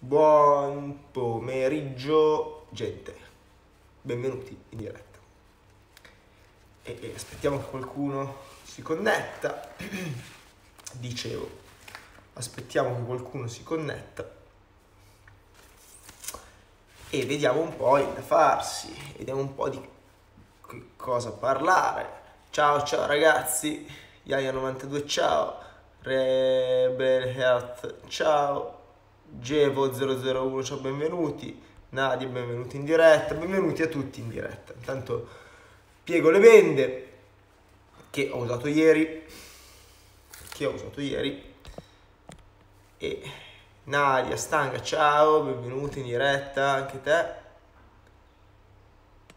Buon pomeriggio, gente. Benvenuti in diretta. E, e aspettiamo che qualcuno si connetta. Dicevo, aspettiamo che qualcuno si connetta. E vediamo un po' da farsi, vediamo un po' di cosa parlare. Ciao ciao ragazzi, Yaya92 ciao, Rebel Health ciao, Gevo001, ciao, benvenuti. Nadia, benvenuti in diretta. Benvenuti a tutti in diretta. Intanto piego le bende che ho usato ieri. Che ho usato ieri. E Nadia, Stanga, ciao, benvenuti in diretta anche te.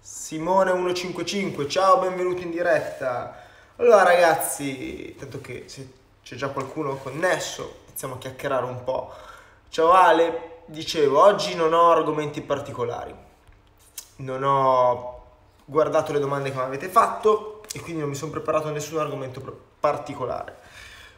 Simone155, ciao, benvenuti in diretta. Allora ragazzi, tanto che c'è già qualcuno connesso, iniziamo a chiacchierare un po'. Ciao Ale, dicevo, oggi non ho argomenti particolari, non ho guardato le domande che mi avete fatto e quindi non mi sono preparato nessun argomento particolare.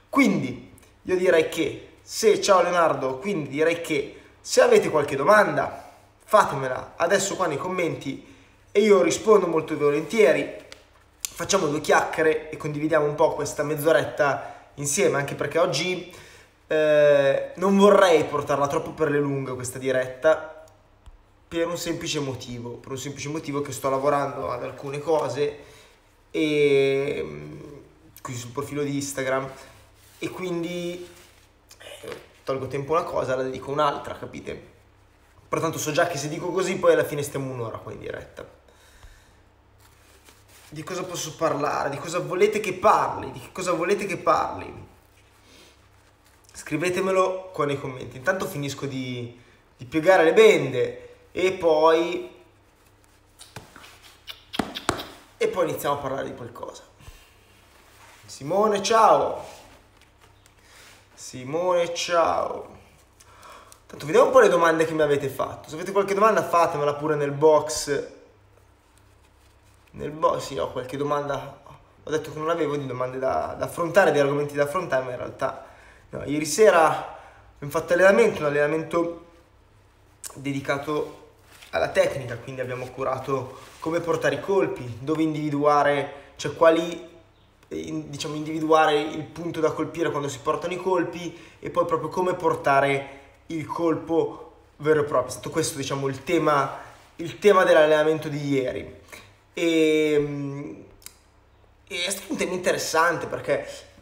Quindi io direi che, se ciao Leonardo, quindi direi che se avete qualche domanda fatemela adesso qua nei commenti e io rispondo molto volentieri. Facciamo due chiacchiere e condividiamo un po' questa mezz'oretta insieme, anche perché oggi eh, non vorrei portarla troppo per le lunghe questa diretta per un semplice motivo, per un semplice motivo che sto lavorando ad alcune cose e mm, qui sul profilo di Instagram e quindi eh, tolgo tempo una cosa, la dedico un'altra, capite? Pertanto so già che se dico così poi alla fine stiamo un'ora qua in diretta. Di cosa posso parlare? Di cosa volete che parli? Di cosa volete che parli? Scrivetemelo qua nei commenti. Intanto finisco di, di piegare le bende e poi... E poi iniziamo a parlare di qualcosa. Simone, ciao! Simone, ciao! Tanto vediamo un po' le domande che mi avete fatto. Se avete qualche domanda fatemela pure nel box. Nel box, sì, ho qualche domanda. Ho detto che non avevo di domande da, da affrontare, di argomenti da affrontare, ma in realtà No, ieri sera abbiamo fatto allenamento, un allenamento dedicato alla tecnica, quindi abbiamo curato come portare i colpi, dove individuare, cioè quali diciamo individuare il punto da colpire quando si portano i colpi e poi proprio come portare il colpo vero e proprio. È stato questo diciamo il tema, il tema dell'allenamento di ieri. E, e è stato un tema interessante perché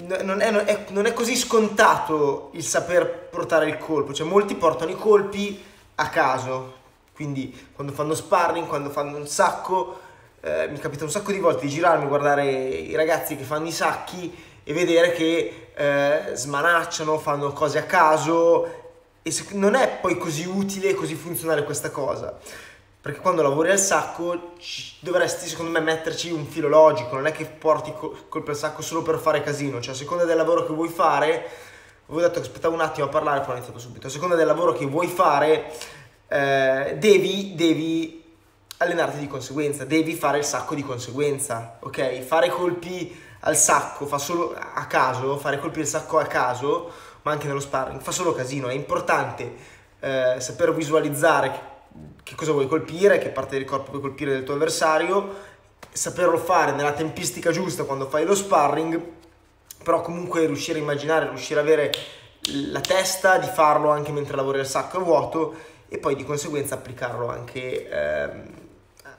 non è, non, è, non è, così scontato il saper portare il colpo, cioè molti portano i colpi a caso, quindi quando fanno sparring, quando fanno un sacco, eh, mi capita un sacco di volte di girarmi, guardare i ragazzi che fanno i sacchi e vedere che eh, smanacciano, fanno cose a caso e non è poi così utile, così funzionale questa cosa perché quando lavori al sacco dovresti secondo me metterci un filo logico, non è che porti colpo al sacco solo per fare casino, cioè a seconda del lavoro che vuoi fare, avevo detto che aspettavo un attimo a parlare, poi ho iniziato subito, a seconda del lavoro che vuoi fare eh, devi, devi allenarti di conseguenza, devi fare il sacco di conseguenza, ok? Fare colpi al sacco fa solo a caso, fare colpi al sacco a caso, ma anche nello sparring, fa solo casino, è importante eh, saper visualizzare che cosa vuoi colpire, che parte del corpo vuoi colpire del tuo avversario, saperlo fare nella tempistica giusta quando fai lo sparring, però comunque riuscire a immaginare, riuscire ad avere la testa di farlo anche mentre lavori al sacco a vuoto e poi di conseguenza applicarlo anche, ehm,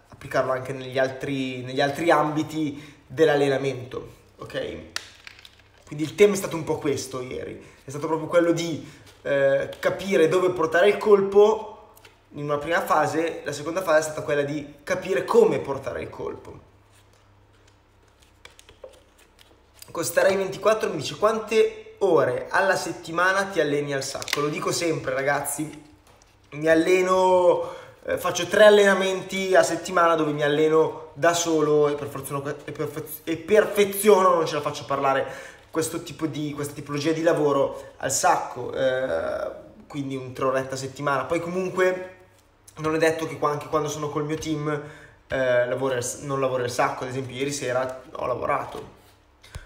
applicarlo anche negli, altri, negli altri ambiti dell'allenamento, ok? Quindi il tema è stato un po' questo ieri, è stato proprio quello di eh, capire dove portare il colpo in una prima fase, la seconda fase è stata quella di capire come portare il colpo. Costerei 24 mi dice quante ore alla settimana ti alleni al sacco? Lo dico sempre ragazzi, mi alleno, eh, faccio tre allenamenti a settimana dove mi alleno da solo e, perfeziono, e, perfez, e perfeziono, non ce la faccio parlare, questo tipo di, questa tipologia di lavoro al sacco, eh, quindi un tre orette a settimana. Poi comunque non è detto che anche quando sono col mio team eh, lavoro, non lavoro il sacco, ad esempio ieri sera ho lavorato.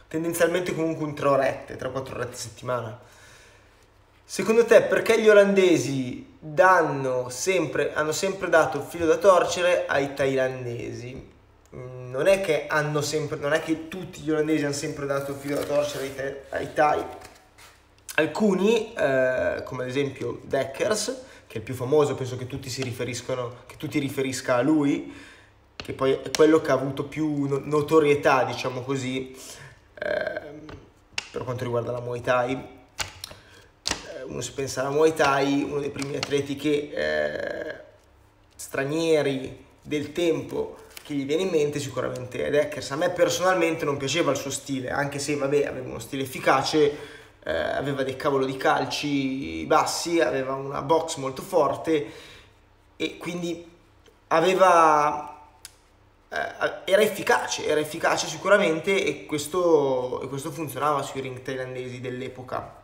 Tendenzialmente comunque un 3 orette, 3-4 orette a settimana. Secondo te perché gli olandesi sempre, hanno sempre dato filo da torcere ai thailandesi? Mm, non è che hanno sempre, non è che tutti gli olandesi hanno sempre dato filo da torcere ai, ai thai. Alcuni, eh, come ad esempio Deckers, che è il più famoso, penso che tutti si riferiscono, che tutti riferisca a lui, che poi è quello che ha avuto più notorietà, diciamo così, eh, per quanto riguarda la Muay Thai uno si pensa alla Muay Thai, uno dei primi atleti che eh, stranieri del tempo che gli viene in mente sicuramente è Deckers. A me personalmente non piaceva il suo stile, anche se vabbè aveva uno stile efficace, eh, aveva dei cavolo di calci bassi, aveva una box molto forte e quindi aveva eh, era efficace, era efficace sicuramente e questo, e questo funzionava sui ring thailandesi dell'epoca.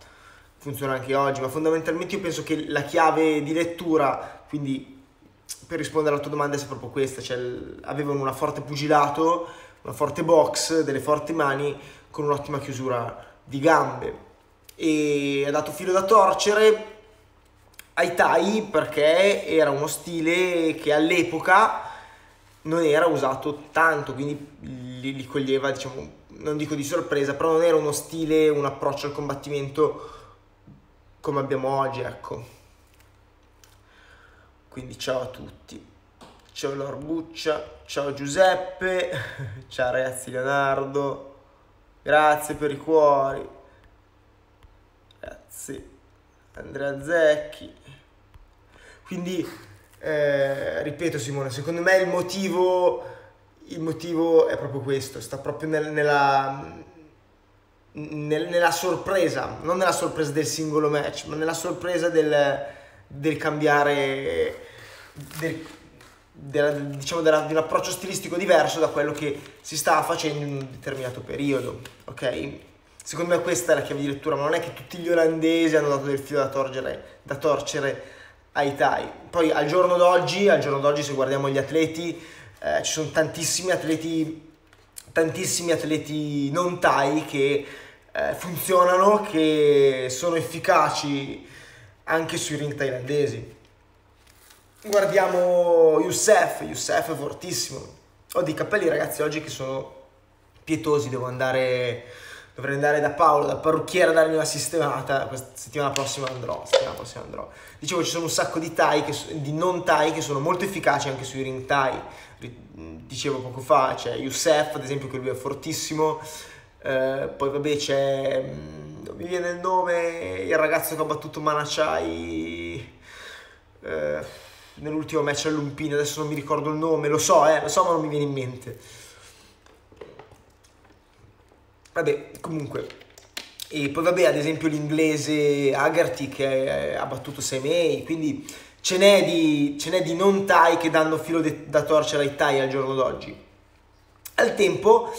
Funziona anche oggi, ma fondamentalmente io penso che la chiave di lettura, quindi per rispondere alla tua domanda è proprio questa, cioè avevano una forte pugilato, una forte box, delle forti mani con un'ottima chiusura di gambe e ha dato filo da torcere ai Thai perché era uno stile che all'epoca non era usato tanto, quindi li, li coglieva, diciamo, non dico di sorpresa, però non era uno stile, un approccio al combattimento come abbiamo oggi, ecco. Quindi ciao a tutti. Ciao Lorbuccia, ciao Giuseppe, ciao ragazzi Leonardo, grazie per i cuori, grazie Andrea Zecchi. Quindi, eh, ripeto Simone, secondo me il motivo, il motivo è proprio questo, sta proprio nel, nella, nella sorpresa, non nella sorpresa del singolo match, ma nella sorpresa del, del cambiare, del, della, diciamo della, di un approccio stilistico diverso da quello che si stava facendo in un determinato periodo, ok? Secondo me questa è la chiave di lettura, ma non è che tutti gli olandesi hanno dato del filo da torcere, da torcere ai Thai. Poi al giorno d'oggi, al giorno d'oggi se guardiamo gli atleti, eh, ci sono tantissimi atleti tantissimi atleti non Thai che eh, funzionano, che sono efficaci anche sui ring thailandesi. Guardiamo Youssef, Youssef è fortissimo. Ho dei capelli ragazzi oggi che sono pietosi, devo andare, dovrei andare da Paolo, da parrucchiere a darmi una sistemata, questa settimana prossima andrò, settimana prossima andrò. Dicevo ci sono un sacco di Thai, che, di non Thai che sono molto efficaci anche sui ring Thai. Dicevo poco fa, c'è Youssef ad esempio che lui è fortissimo, eh, poi vabbè c'è, mm, non mi viene il nome, il ragazzo che ha battuto Manachai eh, nell'ultimo match all'Umpino, adesso non mi ricordo il nome, lo so, eh, lo so ma non mi viene in mente. Vabbè, comunque. E poi vabbè, ad esempio l'inglese Agarty che ha battuto Semei, quindi ce n'è di, di non Thai che danno filo de, da torcere ai Thai al giorno d'oggi. Al tempo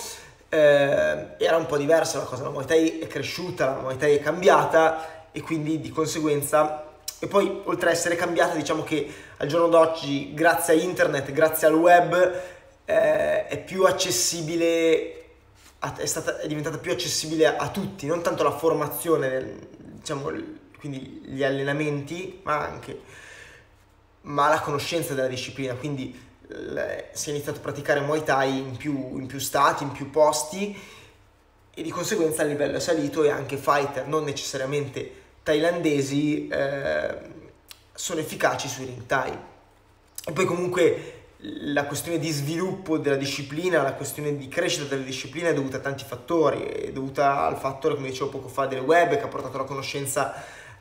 eh, era un po' diversa la cosa, la Muay Thai è cresciuta, la Muay Thai è cambiata e quindi di conseguenza e poi oltre a essere cambiata diciamo che al giorno d'oggi grazie a internet, grazie al web eh, è più accessibile è, stata, è diventata più accessibile a, tutti, non tanto la formazione, diciamo, quindi gli allenamenti, ma anche ma la conoscenza della disciplina, quindi si è iniziato a praticare Muay Thai in più, in più stati, in più posti e di conseguenza il livello è salito e anche fighter non necessariamente thailandesi eh, sono efficaci sui ring Thai. E poi comunque la questione di sviluppo della disciplina, la questione di crescita della disciplina è dovuta a tanti fattori, è dovuta al fattore, come dicevo poco fa, del web che ha portato la conoscenza,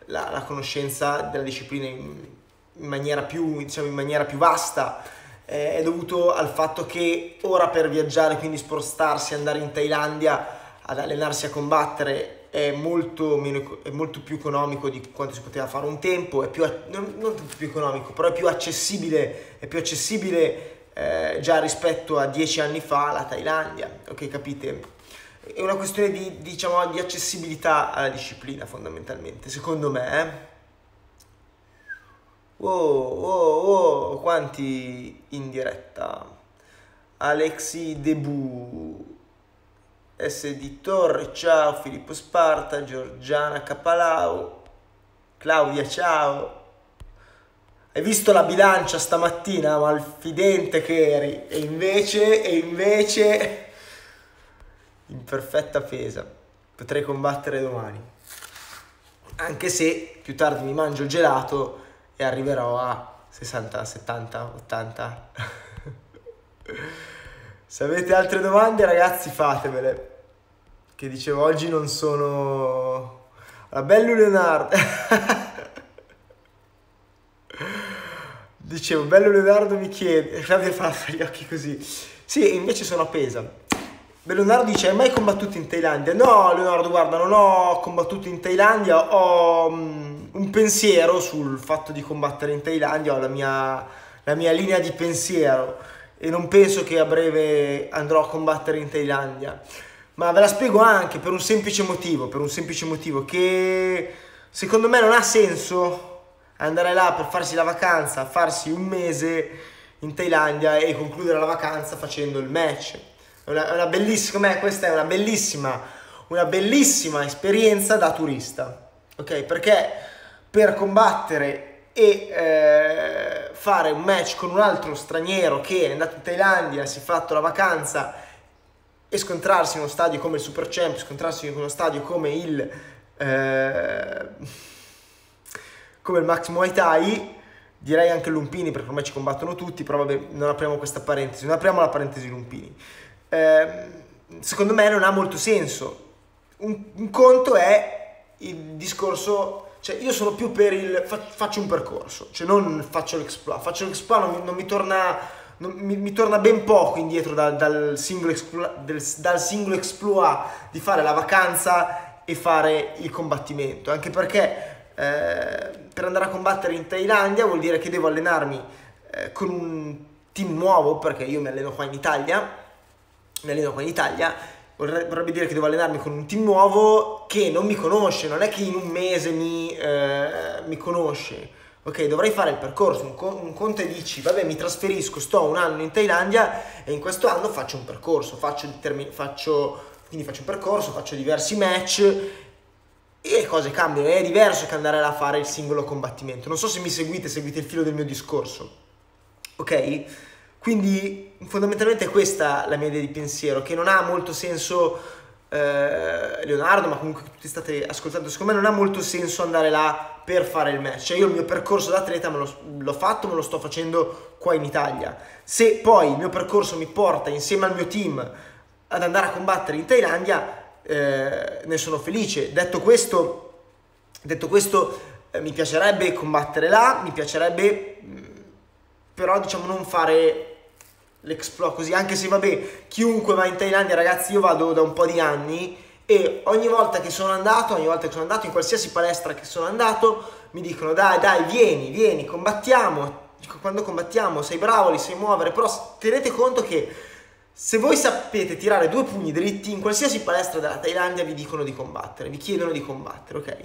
la, la conoscenza della disciplina in, in, maniera più, diciamo, in maniera più vasta, eh, è dovuto al fatto che ora per viaggiare, quindi spostarsi, andare in Thailandia ad allenarsi a combattere è molto, meno, è molto più economico di quanto si poteva fare un tempo, è più, non, non più economico, però è più accessibile, è più accessibile eh, già rispetto a dieci anni fa la Thailandia, ok capite? È una questione di, diciamo, di accessibilità alla disciplina fondamentalmente, secondo me. Eh? Wow, wow, wow, quanti in diretta? Alexi Debu, SD Torre, ciao Filippo Sparta, Giorgiana Capalau, Claudia, ciao. Hai visto la bilancia stamattina, malfidente che eri, e invece, e invece, in perfetta pesa. Potrei combattere domani. Anche se più tardi mi mangio il gelato e arriverò a 60, 70, 80. Se avete altre domande, ragazzi, fatemele. Che dicevo, oggi non sono... La bello Leonardo. dicevo, bello Leonardo mi chiede... Flavio fa gli occhi così. Sì, invece sono appesa. Leonardo dice, hai mai combattuto in Thailandia? No, Leonardo, guarda, non ho combattuto in Thailandia, ho um, un pensiero sul fatto di combattere in Thailandia, ho la mia, la mia linea di pensiero e non penso che a breve andrò a combattere in Thailandia. Ma ve la spiego anche per un semplice motivo, per un semplice motivo che secondo me non ha senso andare là per farsi la vacanza, farsi un mese in Thailandia e concludere la vacanza facendo il match. Una, una bellissima, questa è una bellissima, una bellissima esperienza da turista, ok? Perché per combattere e eh, fare un match con un altro straniero che è andato in Thailandia, si è fatto la vacanza e scontrarsi in uno stadio come il Super Champ, scontrarsi in uno stadio come il eh, come il Max Muay Thai, direi anche Lumpini perché ormai ci combattono tutti, però vabbè, non apriamo questa parentesi, non apriamo la parentesi Lumpini. Eh, secondo me non ha molto senso. Un, un conto è il discorso cioè io sono più per il faccio un percorso, cioè non faccio l'exploit, faccio l'exploit non non mi torna non, mi, mi, torna ben poco indietro dal, dal, singolo exploit, del, dal singolo exploit di fare la vacanza e fare il combattimento, anche perché eh, per andare a combattere in Thailandia vuol dire che devo allenarmi eh, con un team nuovo, perché io mi alleno qua in Italia, mi alleno qua in Italia vorrebbe dire che devo allenarmi con un team nuovo che non mi conosce, non è che in un mese mi, eh, mi conosce. Ok, dovrei fare il percorso, un, co- un conto e dici, vabbè mi trasferisco, sto un anno in Thailandia e in questo anno faccio un percorso, faccio, determin- faccio, quindi faccio un percorso, faccio diversi match e le cose cambiano, è diverso che andare a fare il singolo combattimento. Non so se mi seguite, seguite il filo del mio discorso, ok? Quindi fondamentalmente è questa la mia idea di pensiero, che non ha molto senso, eh, Leonardo, ma comunque tutti state ascoltando, secondo me non ha molto senso andare là per fare il match. Cioè io il mio percorso da atleta lo, l'ho fatto, me lo sto facendo qua in Italia. Se poi il mio percorso mi porta insieme al mio team ad andare a combattere in Thailandia, eh, ne sono felice. Detto questo, detto questo eh, mi piacerebbe combattere là, mi piacerebbe mm, però diciamo non fare l'exploit così, anche se vabbè, chiunque va in Thailandia, ragazzi, io vado da un po' di anni e ogni volta che sono andato, ogni volta che sono andato, in qualsiasi palestra che sono andato, mi dicono dai, dai, vieni, vieni, combattiamo, quando combattiamo? Sei bravo, li sai muovere, però tenete conto che se voi sapete tirare due pugni dritti, in qualsiasi palestra della Thailandia vi dicono di combattere, vi chiedono di combattere, ok?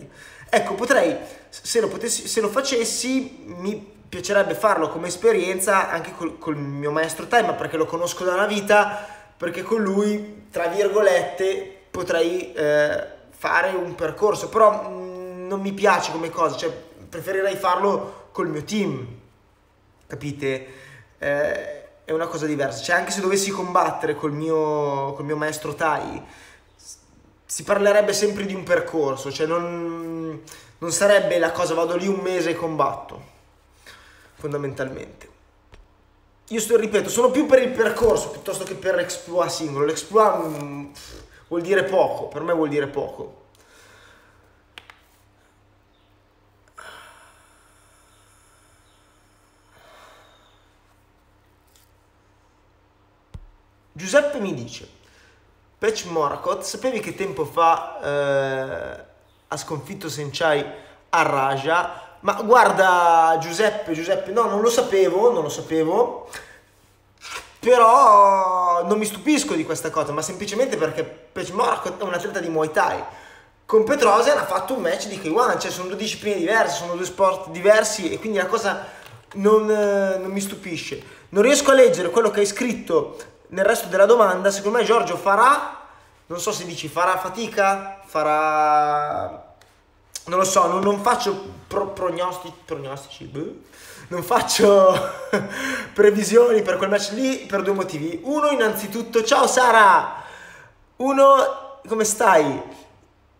Ecco, potrei, se lo, potessi, se lo facessi, mi piacerebbe farlo come esperienza anche col, col mio maestro Thai, ma perché lo conosco da una vita, perché con lui, tra virgolette, potrei eh, fare un percorso, però mh, mm, non mi piace come cosa, cioè preferirei farlo col mio team, capite? Eh, è una cosa diversa, cioè anche se dovessi combattere col mio, col mio maestro Thai, si parlerebbe sempre di un percorso, cioè non, non sarebbe la cosa vado lì un mese e combatto fondamentalmente. Io sto, ripeto, sono più per il percorso piuttosto che per l'exploit singolo. L'exploit mm, vuol dire poco, per me vuol dire poco. Giuseppe mi dice, Patch Morakot, sapevi che tempo fa eh, ha sconfitto Senchai a Raja? Ma guarda Giuseppe, Giuseppe, no, non lo sapevo, non lo sapevo, però non mi stupisco di questa cosa, ma semplicemente perché Pechmork è un atleta di Muay Thai. Con Petrosian ha fatto un match di K1, cioè sono due discipline diverse, sono due sport diversi e quindi la cosa non, non mi stupisce. Non riesco a leggere quello che hai scritto nel resto della domanda, secondo me Giorgio farà, non so se dici farà fatica, farà non lo so, non, non faccio pro, prognostici, prognostici boh. non faccio previsioni per quel match lì per due motivi. Uno, innanzitutto, ciao Sara! Uno, come stai?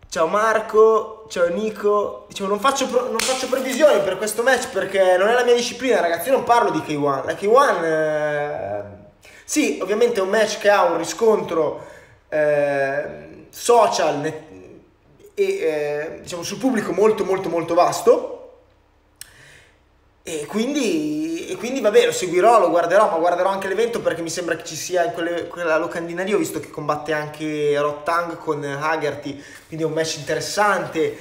Ciao Marco, ciao Nico. Dicevo, non faccio, non faccio, previsioni per questo match perché non è la mia disciplina, ragazzi. Io non parlo di K1. La K1, eh... sì, ovviamente è un match che ha un riscontro eh, social, e eh, diciamo sul pubblico molto molto molto vasto. E quindi, e quindi vabbè lo seguirò, lo guarderò, ma guarderò anche l'evento perché mi sembra che ci sia in quelle, quella locandina lì, ho visto che combatte anche Rottang con Hagerty, quindi è un match interessante.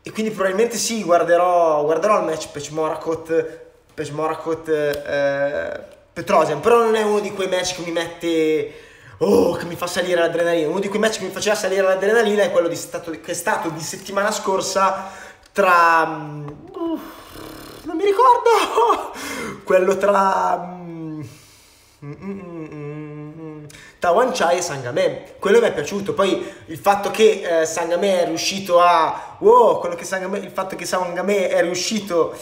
E quindi probabilmente sì, guarderò, guarderò il match Pechmorakot, Pechmorakot eh, Petrosian, però non è uno di quei match che mi mette oh, che mi fa salire l'adrenalina. Uno di quei match che mi faceva salire l'adrenalina è quello stato, che è stato di settimana scorsa tra... Uh, non mi ricordo! quello tra... Mm, mm, mm, Tawan Chai e Sangame. Quello mi è piaciuto. Poi il fatto che eh, Sangame è riuscito a... Wow, quello che Sangame, il fatto che Sangame è riuscito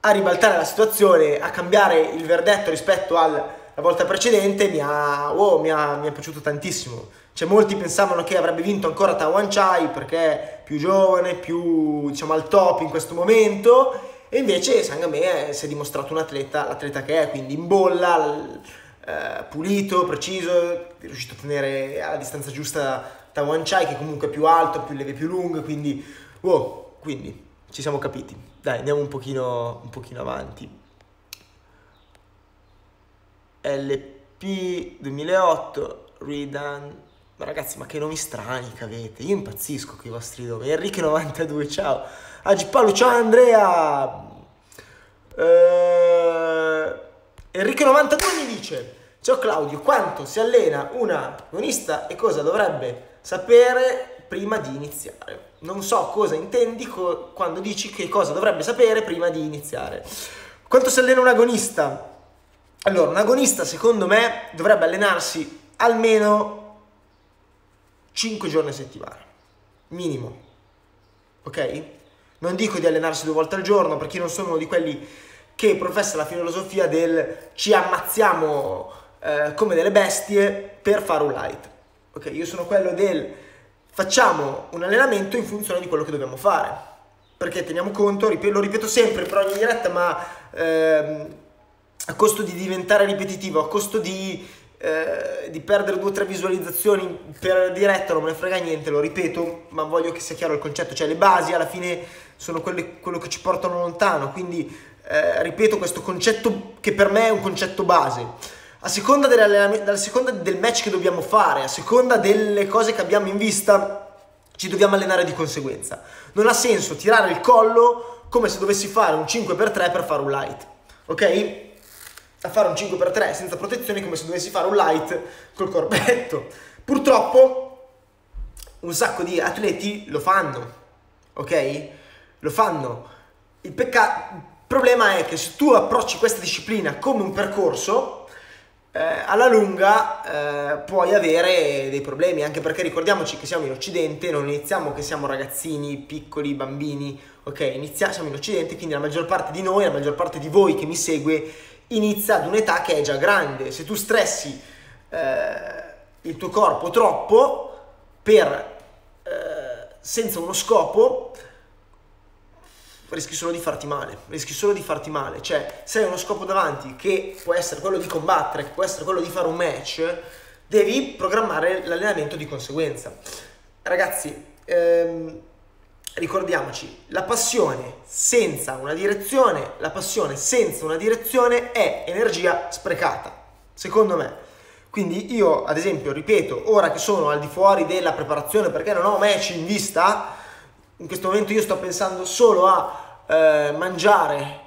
a ribaltare la situazione, a cambiare il verdetto rispetto al la volta precedente mi ha, oh, mi ha, mi è piaciuto tantissimo. Cioè, molti pensavano che avrebbe vinto ancora Tawan Chai perché è più giovane, più diciamo al top in questo momento. E invece Sangame si è dimostrato un atleta, l'atleta che è, quindi in bolla, eh, pulito, preciso, è riuscito a tenere alla distanza giusta Tawan Chai, che comunque è più alto, più leve, più lungo, quindi, oh, quindi ci siamo capiti. Dai, andiamo un pochino, un pochino avanti. LP 2008, Redone. Ma ragazzi, ma che nomi strani che avete. Io impazzisco con i vostri nomi. Enrique92, ciao. Agipalo, ciao Andrea. Uh, Enrique92 mi dice: Ciao Claudio, quanto si allena una agonista e cosa dovrebbe sapere prima di iniziare? Non so cosa intendi co- quando dici che cosa dovrebbe sapere prima di iniziare. Quanto si allena un agonista? Allora, un agonista secondo me dovrebbe allenarsi almeno 5 giorni a settimana, minimo, ok? Non dico di allenarsi due volte al giorno perché io non sono uno di quelli che professa la filosofia del ci ammazziamo eh, come delle bestie per fare un light. Ok, io sono quello del facciamo un allenamento in funzione di quello che dobbiamo fare. Perché teniamo conto, lo ripeto sempre per ogni diretta, ma ehm, a costo di diventare ripetitivo, a costo di, eh, di perdere due o tre visualizzazioni per diretta, non me ne frega niente, lo ripeto, ma voglio che sia chiaro il concetto, cioè le basi alla fine sono quelle, quello che ci portano lontano, quindi eh, ripeto questo concetto che per me è un concetto base. A seconda, a seconda del match che dobbiamo fare, a seconda delle cose che abbiamo in vista, ci dobbiamo allenare di conseguenza. Non ha senso tirare il collo come se dovessi fare un 5x3 per fare un light, ok? A fare un 5x3 senza protezioni come se dovessi fare un light col corpetto. Purtroppo un sacco di atleti lo fanno, ok? Lo fanno. Il, pecca- il problema è che se tu approcci questa disciplina come un percorso, eh, alla lunga eh, puoi avere dei problemi, anche perché ricordiamoci che siamo in Occidente, non iniziamo che siamo ragazzini, piccoli, bambini, ok? Iniziamo, siamo in Occidente, quindi la maggior parte di noi, la maggior parte di voi che mi segue inizia ad un'età che è già grande. Se tu stressi eh, il tuo corpo troppo per, eh, senza uno scopo, rischi solo di farti male, rischi solo di farti male. Cioè, se hai uno scopo davanti che può essere quello di combattere, che può essere quello di fare un match, devi programmare l'allenamento di conseguenza. Ragazzi, ehm, ricordiamoci, la passione senza una direzione, la passione senza una direzione è energia sprecata, secondo me. Quindi io, ad esempio, ripeto, ora che sono al di fuori della preparazione perché non ho match in vista, in questo momento io sto pensando solo a eh, mangiare,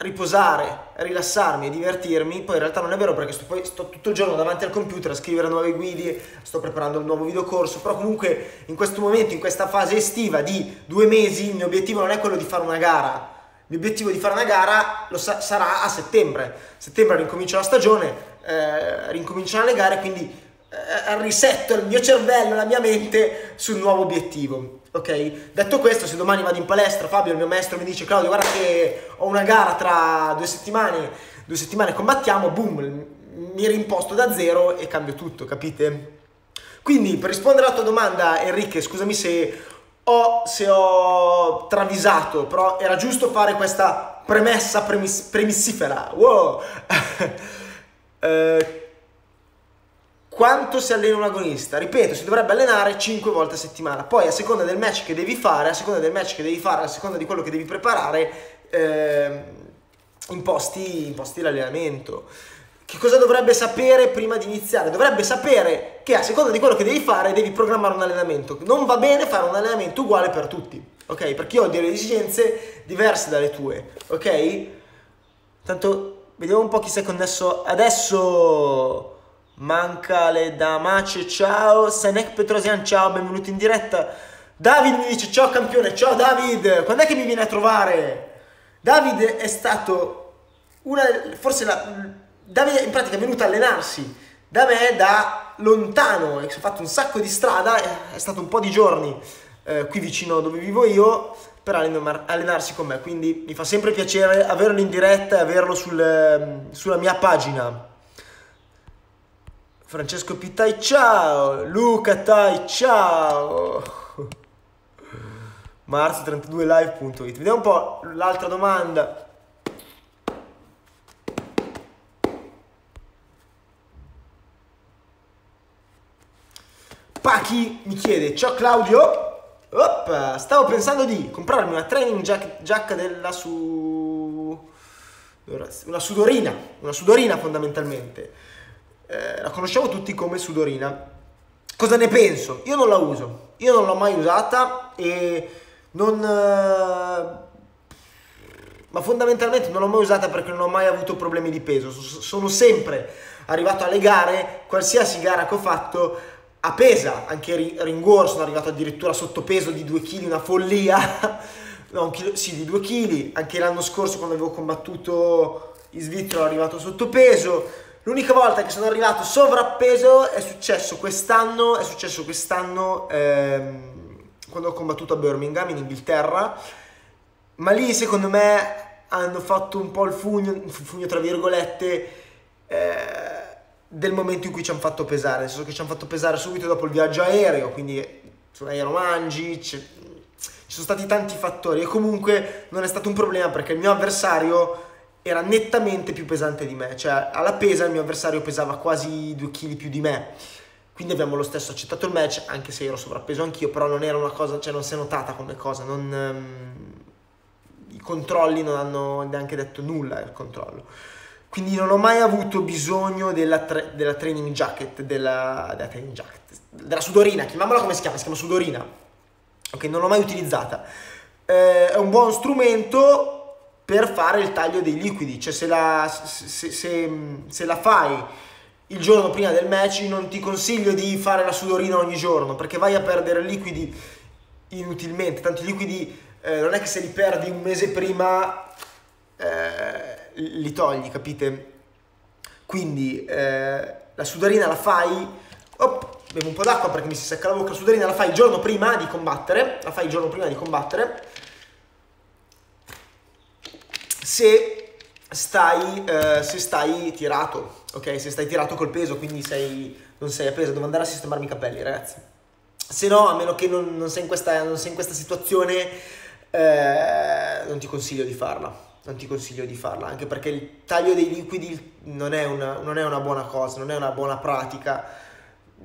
riposare, rilassarmi e divertirmi, poi in realtà non è vero perché sto, poi sto tutto il giorno davanti al computer a scrivere nuove guide, sto preparando un nuovo videocorso, però comunque in questo momento, in questa fase estiva di due mesi, il mio obiettivo non è quello di fare una gara, il mio obiettivo di fare una gara lo sa- sarà a settembre, a settembre rincomincio la stagione, eh, rincominciano le gare, quindi eh, risetto il mio cervello, la mia mente sul nuovo obiettivo. Ok? Detto questo, se domani vado in palestra, Fabio, il mio maestro, mi dice Claudio, guarda che ho una gara tra due settimane, due settimane combattiamo, boom, mi rimposto da zero e cambio tutto, capite? Quindi, per rispondere alla tua domanda, Enrique, scusami se ho, se ho travisato, però era giusto fare questa premessa premis- premissifera. Wow! eh, quanto si allena un agonista? Ripeto, si dovrebbe allenare 5 volte a settimana. Poi a seconda del match che devi fare, a seconda del match che devi fare, a seconda di quello che devi preparare, eh, imposti, imposti l'allenamento. Che cosa dovrebbe sapere prima di iniziare? Dovrebbe sapere che a seconda di quello che devi fare devi programmare un allenamento. Non va bene fare un allenamento uguale per tutti, ok? Perché io ho delle esigenze diverse dalle tue, ok? Tanto vediamo un po' chi si è connesso adesso. Manca le damace, ciao. Senek Petrosian, ciao, benvenuto in diretta. David mi dice ciao campione, ciao David, quando è che mi viene a trovare? David è stato una, forse la, David in pratica è venuto a allenarsi da me da lontano, è fatto un sacco di strada, è stato un po' di giorni eh, qui vicino dove vivo io per allenarsi con me, quindi mi fa sempre piacere averlo in diretta e averlo sul, sulla mia pagina. Francesco Pittai, ciao! Luca Tai, ciao! Marzo32live.it Vediamo un po' l'altra domanda. Pachi mi chiede, ciao Claudio, Oppa, stavo pensando di comprarmi una training jack, giacca della su... una sudorina, una sudorina fondamentalmente eh, la conosciamo tutti come sudorina. Cosa ne penso? Io non la uso, io non l'ho mai usata e non... Eh, ma fondamentalmente non l'ho mai usata perché non ho mai avuto problemi di peso. Sono sempre arrivato alle gare, qualsiasi gara che ho fatto a pesa, anche Ringuor sono arrivato addirittura sotto peso di 2 kg, una follia. no, un chilo, sì, di 2 kg. Anche l'anno scorso quando avevo combattuto in Svizzera ero arrivato sotto peso L'unica volta che sono arrivato sovrappeso è successo quest'anno, è successo quest'anno ehm, quando ho combattuto a Birmingham in Inghilterra, ma lì secondo me hanno fatto un po' il fugno, fugno tra virgolette, eh, del momento in cui ci hanno fatto pesare, nel senso che ci hanno fatto pesare subito dopo il viaggio aereo, quindi sono aeromangi, ci sono stati tanti fattori. E comunque non è stato un problema perché il mio avversario era nettamente più pesante di me, cioè alla pesa il mio avversario pesava quasi 2 kg più di me, quindi abbiamo lo stesso accettato il match, anche se ero sovrappeso anch'io, però non era una cosa, cioè non si è notata come cosa, non, um, i controlli non hanno neanche detto nulla il controllo. Quindi non ho mai avuto bisogno della, tra- della training jacket, della, della training jacket, della sudorina, chiamiamola come si chiama, si chiama sudorina. Ok, non l'ho mai utilizzata. Eh, è un buon strumento, per fare il taglio dei liquidi, cioè se la, se, se, se la fai il giorno prima del match non ti consiglio di fare la sudorina ogni giorno perché vai a perdere liquidi inutilmente, tanti liquidi eh, non è che se li perdi un mese prima eh, li togli, capite? Quindi eh, la sudorina la fai, op, bevo un po' d'acqua perché mi si secca la bocca, la sudorina la fai il giorno prima di combattere, la fai il giorno prima di combattere se stai, eh, se stai tirato, ok? Se stai tirato col peso, quindi sei, non sei a peso, devo andare a sistemarmi i capelli, ragazzi. Se no, a meno che non, non, sei, in questa, non sei in questa situazione, eh, non ti consiglio di farla. Non ti consiglio di farla, anche perché il taglio dei liquidi non è una, non è una buona cosa, non è una buona pratica.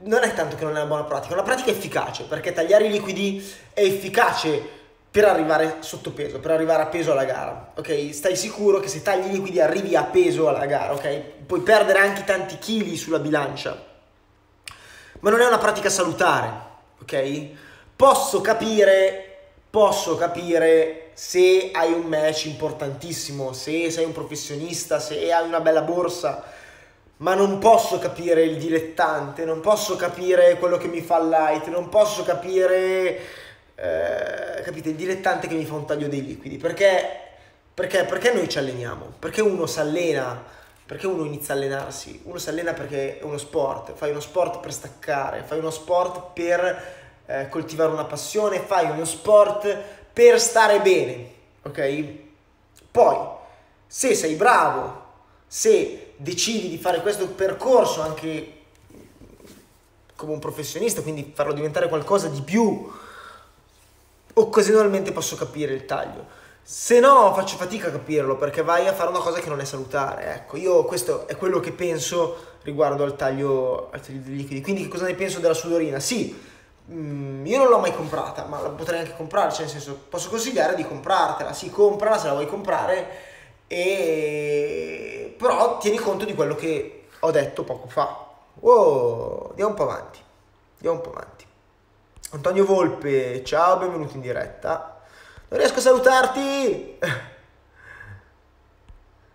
Non è tanto che non è una buona pratica, è una pratica efficace, perché tagliare i liquidi è efficace per arrivare sotto peso, per arrivare a peso alla gara, ok? Stai sicuro che se tagli liquidi arrivi a peso alla gara, ok? Puoi perdere anche tanti chili sulla bilancia, ma non è una pratica salutare, ok? Posso capire, posso capire se hai un match importantissimo, se sei un professionista, se hai una bella borsa, ma non posso capire il dilettante, non posso capire quello che mi fa light, non posso capire eh, capite, il dilettante che mi fa un taglio dei liquidi, perché, perché, perché noi ci alleniamo? Perché uno si allena, perché uno inizia a allenarsi? Uno si allena perché è uno sport, fai uno sport per staccare, fai uno sport per eh, coltivare una passione, fai uno sport per stare bene, ok? Poi, se sei bravo, se decidi di fare questo percorso anche come un professionista, quindi farlo diventare qualcosa di più, occasionalmente posso capire il taglio. Se no faccio fatica a capirlo perché vai a fare una cosa che non è salutare. Ecco, io questo è quello che penso riguardo al taglio, al taglio dei liquidi. Quindi cosa ne penso della sudorina? Sì, mm, io non l'ho mai comprata, ma la potrei anche comprare, cioè nel senso posso consigliare di comprartela. Sì, comprala se la vuoi comprare, e... però tieni conto di quello che ho detto poco fa. Wow, andiamo un po' avanti. Andiamo un po' avanti. Antonio Volpe, ciao, benvenuto in diretta. Non riesco a salutarti.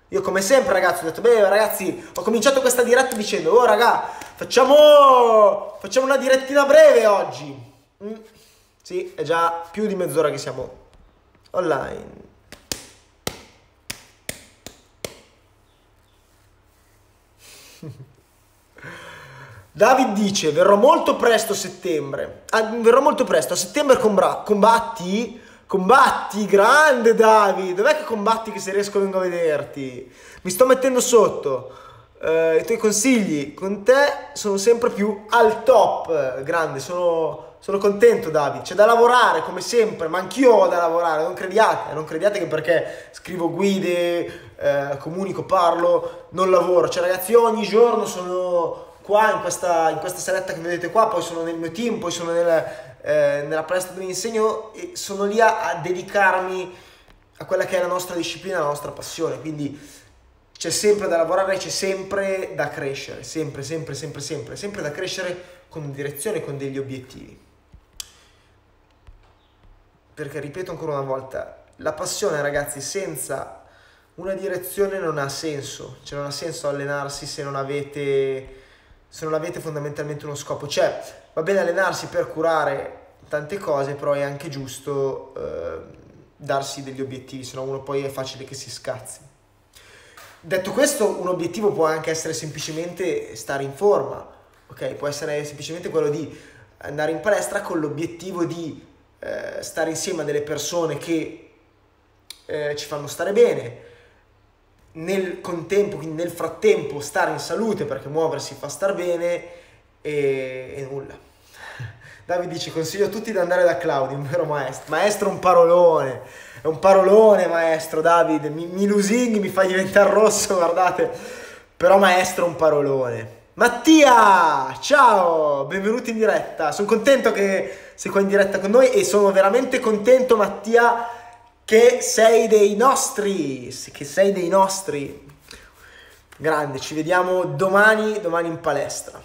Io come sempre ragazzi ho detto, beh ragazzi, ho cominciato questa diretta dicendo, oh raga, facciamo, facciamo una direttina breve oggi. Mm. Sì, è già più di mezz'ora che siamo online. David dice, verrò molto presto a settembre. Ah, verrò molto presto. A settembre combra- combatti? Combatti, grande David. Dov'è che combatti che se riesco vengo a vederti? Mi sto mettendo sotto. Uh, I tuoi consigli con te sono sempre più al top. Grande, sono, sono contento David. C'è da lavorare come sempre, ma anch'io ho da lavorare. Non crediate, non crediate che perché scrivo guide, eh, comunico, parlo, non lavoro. Cioè ragazzi, ogni giorno sono qua in questa, in questa saletta che vedete qua, poi sono nel mio team, poi sono nel, eh, nella palestra dove insegno e sono lì a, a, dedicarmi a quella che è la nostra disciplina, la nostra passione, quindi c'è sempre da lavorare, c'è sempre da crescere, sempre, sempre, sempre, sempre, sempre da crescere con direzione, con degli obiettivi. Perché ripeto ancora una volta, la passione ragazzi senza una direzione non ha senso, cioè non ha senso allenarsi se non avete se non avete fondamentalmente uno scopo. Cioè, va bene allenarsi per curare tante cose, però è anche giusto eh, darsi degli obiettivi, se no uno poi è facile che si scazzi. Detto questo, un obiettivo può anche essere semplicemente stare in forma, ok? Può essere semplicemente quello di andare in palestra con l'obiettivo di eh, stare insieme a delle persone che eh, ci fanno stare bene, nel contempo, quindi nel frattempo, stare in salute perché muoversi fa star bene e, e nulla. Davide dice consiglio a tutti di andare da Claudio, un vero maestro. Maestro è un parolone, è un parolone maestro Davide, mi, mi lusinghi, mi fa diventare rosso, guardate, però maestro è un parolone. Mattia, ciao, benvenuti in diretta, sono contento che sei qua in diretta con noi e sono veramente contento Mattia che sei dei nostri, che sei dei nostri. Grande, ci vediamo domani, domani in palestra.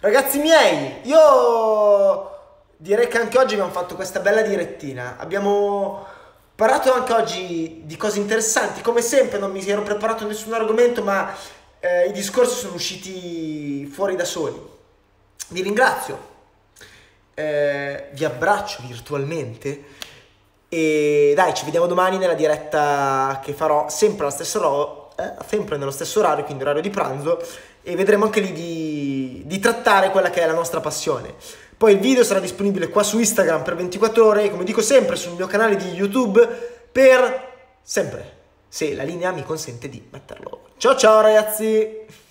Ragazzi miei, io direi che anche oggi abbiamo fatto questa bella direttina. Abbiamo parlato anche oggi di cose interessanti. Come sempre non mi ero preparato nessun argomento, ma eh, i discorsi sono usciti fuori da soli. Vi ringrazio, eh, vi abbraccio virtualmente e dai, ci vediamo domani nella diretta che farò sempre, stessa ro- eh, sempre nello stesso orario, quindi orario di pranzo, e vedremo anche lì di, di trattare quella che è la nostra passione. Poi il video sarà disponibile qua su Instagram per 24 ore e come dico sempre sul mio canale di YouTube per sempre, se la linea mi consente di metterlo. Ciao ciao ragazzi!